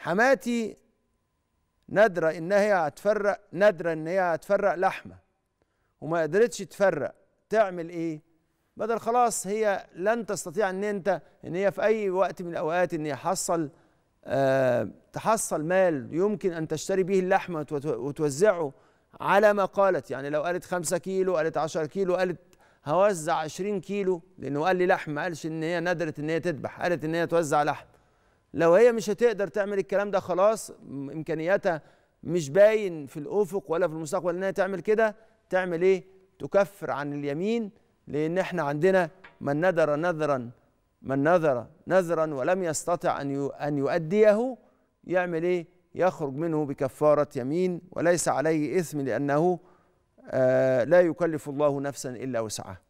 حماتي نادرة إن هي هتفرق نادرة إن هي هتفرق لحمة وما قدرتش تفرق. تعمل إيه؟ بدل خلاص هي لن تستطيع إن أنت إن هي في أي وقت من الأوقات إن هي حصل أه تحصل مال يمكن أن تشتري به اللحمة وتوزعه على ما قالت. يعني لو قالت خمسة كيلو قالت عشر كيلو قالت هوزع عشرين كيلو لأنه قال لي لحم ما قالش إن هي ندرت إن هي تذبح قالت إن هي توزع لحم لو هي مش هتقدر تعمل الكلام ده خلاص إمكانياتها مش باين في الأفق ولا في المستقبل إنها تعمل كده تعمل إيه؟ تكفر عن اليمين لأن إحنا عندنا من نذر نذرا من نذر نذرا ولم يستطع أن أن يؤديه يعمل إيه؟ يخرج منه بكفارة يمين وليس عليه إثم لأنه آه لا يكلف الله نفسا إلا وسعها.